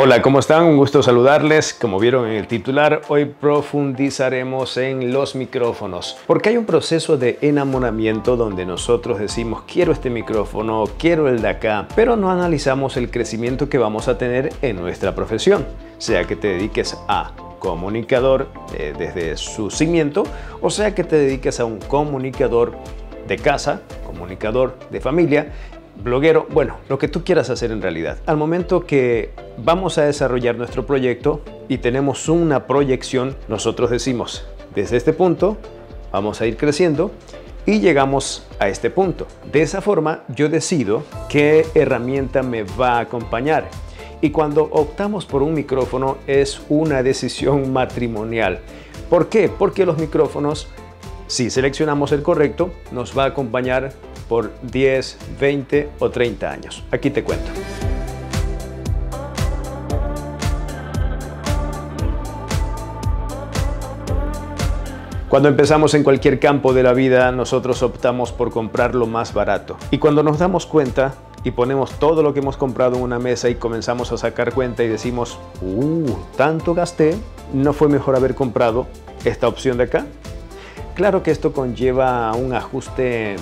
Hola, ¿cómo están? Un gusto saludarles. Como vieron en el titular, hoy profundizaremos en los micrófonos, porque hay un proceso de enamoramiento donde nosotros decimos quiero este micrófono, quiero el de acá, pero no analizamos el crecimiento que vamos a tener en nuestra profesión, sea que te dediques a comunicador eh, desde su cimiento, o sea que te dediques a un comunicador de casa, comunicador de familia bloguero, bueno, lo que tú quieras hacer en realidad. Al momento que vamos a desarrollar nuestro proyecto y tenemos una proyección, nosotros decimos, desde este punto vamos a ir creciendo y llegamos a este punto. De esa forma yo decido qué herramienta me va a acompañar. Y cuando optamos por un micrófono es una decisión matrimonial. ¿Por qué? Porque los micrófonos, si seleccionamos el correcto, nos va a acompañar por 10, 20 o 30 años. Aquí te cuento. Cuando empezamos en cualquier campo de la vida, nosotros optamos por comprar lo más barato. Y cuando nos damos cuenta y ponemos todo lo que hemos comprado en una mesa y comenzamos a sacar cuenta y decimos, uh, tanto gasté, ¿no fue mejor haber comprado esta opción de acá? Claro que esto conlleva un ajuste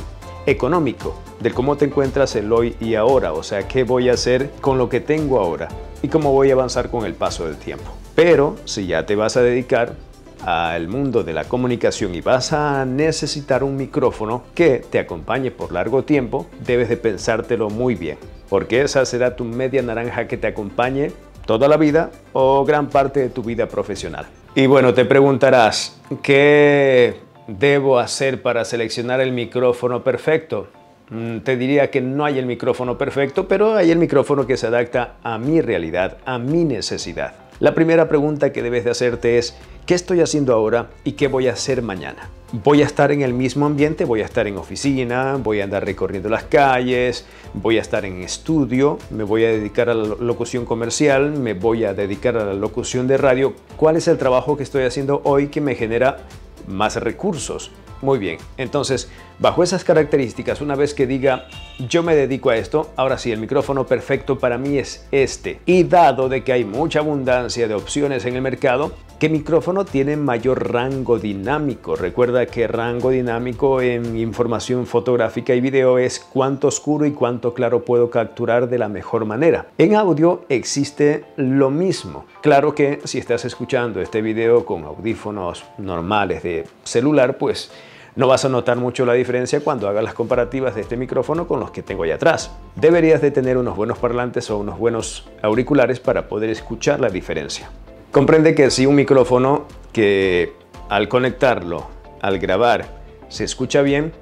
económico, del cómo te encuentras el hoy y ahora, o sea, qué voy a hacer con lo que tengo ahora y cómo voy a avanzar con el paso del tiempo. Pero si ya te vas a dedicar al mundo de la comunicación y vas a necesitar un micrófono que te acompañe por largo tiempo, debes de pensártelo muy bien, porque esa será tu media naranja que te acompañe toda la vida o gran parte de tu vida profesional. Y bueno, te preguntarás, ¿qué debo hacer para seleccionar el micrófono perfecto? Mm, te diría que no hay el micrófono perfecto, pero hay el micrófono que se adapta a mi realidad, a mi necesidad. La primera pregunta que debes de hacerte es, ¿qué estoy haciendo ahora y qué voy a hacer mañana? ¿Voy a estar en el mismo ambiente? ¿Voy a estar en oficina? ¿Voy a andar recorriendo las calles? ¿Voy a estar en estudio? ¿Me voy a dedicar a la locución comercial? ¿Me voy a dedicar a la locución de radio? ¿Cuál es el trabajo que estoy haciendo hoy que me genera más recursos. Muy bien, entonces, bajo esas características, una vez que diga yo me dedico a esto, ahora sí, el micrófono perfecto para mí es este. Y dado de que hay mucha abundancia de opciones en el mercado, ¿qué micrófono tiene mayor rango dinámico? Recuerda que rango dinámico en información fotográfica y video es cuánto oscuro y cuánto claro puedo capturar de la mejor manera. En audio existe lo mismo. Claro que si estás escuchando este video con audífonos normales de celular, pues no vas a notar mucho la diferencia cuando hagas las comparativas de este micrófono con los que tengo allá atrás. Deberías de tener unos buenos parlantes o unos buenos auriculares para poder escuchar la diferencia. Comprende que si un micrófono que al conectarlo, al grabar, se escucha bien,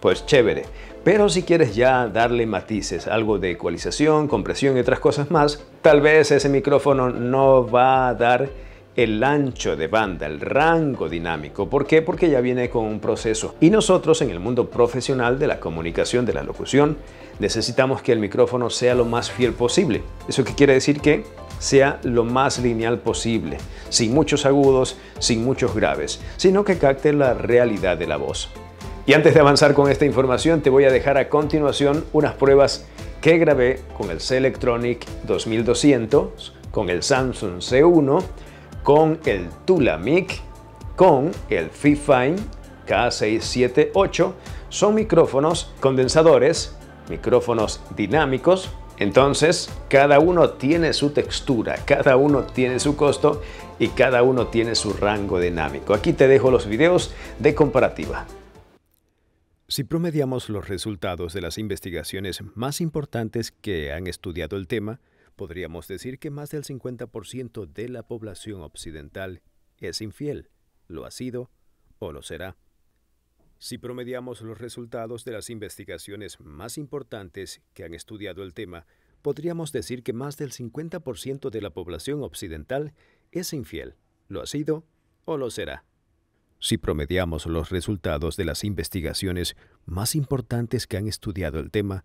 pues chévere. Pero si quieres ya darle matices, algo de ecualización, compresión y otras cosas más, tal vez ese micrófono no va a dar el ancho de banda, el rango dinámico. ¿Por qué? Porque ya viene con un proceso. Y nosotros en el mundo profesional de la comunicación, de la locución, necesitamos que el micrófono sea lo más fiel posible. ¿Eso qué quiere decir? Que sea lo más lineal posible, sin muchos agudos, sin muchos graves, sino que capte la realidad de la voz. Y antes de avanzar con esta información, te voy a dejar a continuación unas pruebas que grabé con el C-Electronic 2200, con el Samsung C1, con el Tulamic, con el Fifine K678. Son micrófonos condensadores, micrófonos dinámicos. Entonces, cada uno tiene su textura, cada uno tiene su costo y cada uno tiene su rango dinámico. Aquí te dejo los videos de comparativa. Si promediamos los resultados de las investigaciones más importantes que han estudiado el tema, Podríamos decir que más del 50% de la población occidental es infiel, lo ha sido o lo será. Si promediamos los resultados de las investigaciones más importantes que han estudiado el tema, podríamos decir que más del 50% de la población occidental es infiel, lo ha sido o lo será. Si promediamos los resultados de las investigaciones más importantes que han estudiado el tema,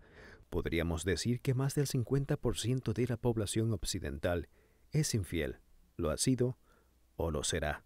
Podríamos decir que más del 50% de la población occidental es infiel, lo ha sido o lo será.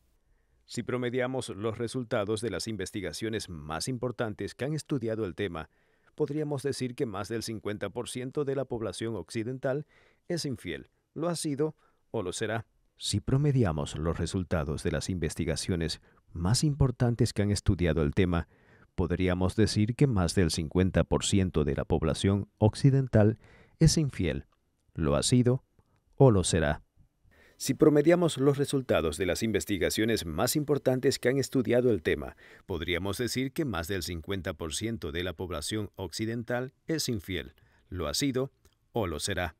Si promediamos los resultados de las investigaciones más importantes que han estudiado el tema, podríamos decir que más del 50% de la población occidental es infiel, lo ha sido o lo será. Si promediamos los resultados de las investigaciones más importantes que han estudiado el tema, podríamos decir que más del 50% de la población occidental es infiel, lo ha sido o lo será. Si promediamos los resultados de las investigaciones más importantes que han estudiado el tema, podríamos decir que más del 50% de la población occidental es infiel, lo ha sido o lo será.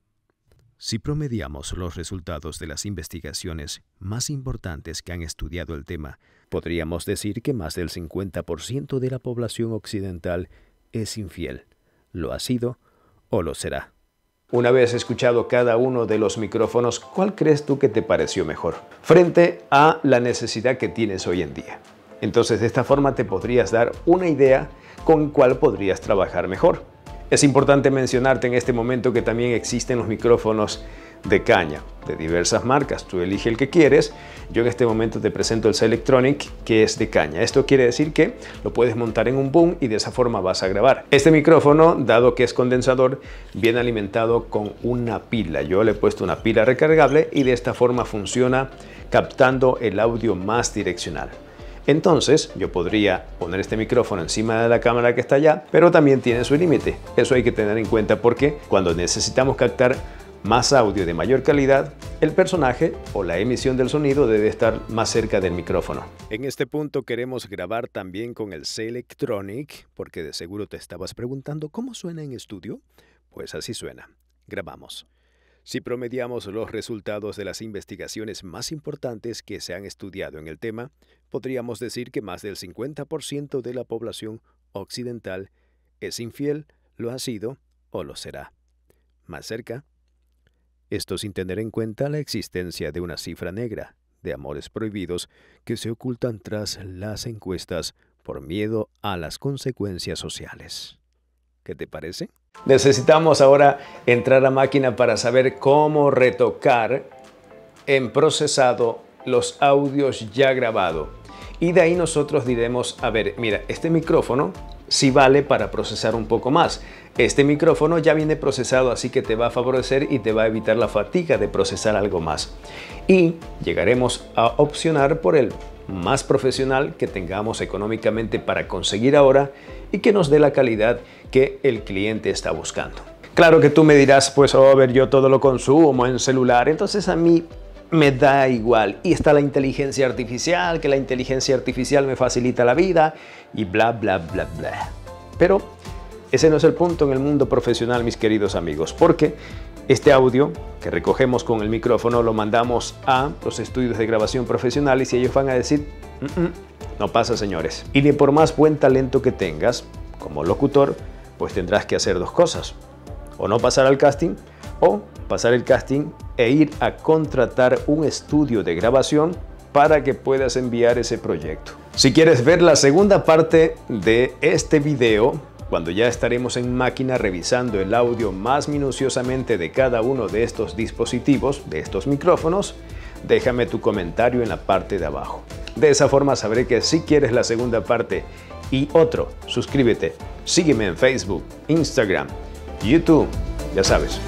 Si promediamos los resultados de las investigaciones más importantes que han estudiado el tema, podríamos decir que más del 50% de la población occidental es infiel, lo ha sido o lo será. Una vez escuchado cada uno de los micrófonos, ¿cuál crees tú que te pareció mejor? Frente a la necesidad que tienes hoy en día. Entonces de esta forma te podrías dar una idea con cuál podrías trabajar mejor. Es importante mencionarte en este momento que también existen los micrófonos de caña de diversas marcas. Tú elige el que quieres. Yo en este momento te presento el Selectronic que es de caña. Esto quiere decir que lo puedes montar en un boom y de esa forma vas a grabar. Este micrófono, dado que es condensador, viene alimentado con una pila. Yo le he puesto una pila recargable y de esta forma funciona captando el audio más direccional. Entonces yo podría poner este micrófono encima de la cámara que está allá, pero también tiene su límite. Eso hay que tener en cuenta porque cuando necesitamos captar más audio de mayor calidad, el personaje o la emisión del sonido debe estar más cerca del micrófono. En este punto queremos grabar también con el C-Electronic, porque de seguro te estabas preguntando cómo suena en estudio. Pues así suena. Grabamos. Si promediamos los resultados de las investigaciones más importantes que se han estudiado en el tema, podríamos decir que más del 50% de la población occidental es infiel, lo ha sido o lo será. Más cerca, esto sin tener en cuenta la existencia de una cifra negra de amores prohibidos que se ocultan tras las encuestas por miedo a las consecuencias sociales. ¿Qué te parece? Necesitamos ahora entrar a máquina para saber cómo retocar en procesado los audios ya grabados. Y de ahí nosotros diremos, a ver, mira, este micrófono sí vale para procesar un poco más. Este micrófono ya viene procesado, así que te va a favorecer y te va a evitar la fatiga de procesar algo más. Y llegaremos a opcionar por el más profesional que tengamos económicamente para conseguir ahora y que nos dé la calidad que el cliente está buscando. Claro que tú me dirás, pues, oh, a ver, yo todo lo consumo en celular, entonces a mí me da igual. Y está la inteligencia artificial, que la inteligencia artificial me facilita la vida y bla, bla, bla, bla. Pero ese no es el punto en el mundo profesional, mis queridos amigos, porque este audio que recogemos con el micrófono lo mandamos a los estudios de grabación profesionales y ellos van a decir, no pasa señores. Y ni por más buen talento que tengas como locutor, pues tendrás que hacer dos cosas. O no pasar al casting o pasar el casting e ir a contratar un estudio de grabación para que puedas enviar ese proyecto. Si quieres ver la segunda parte de este video, cuando ya estaremos en máquina revisando el audio más minuciosamente de cada uno de estos dispositivos, de estos micrófonos, déjame tu comentario en la parte de abajo. De esa forma sabré que si quieres la segunda parte y otro, suscríbete, sígueme en Facebook, Instagram, YouTube, ya sabes.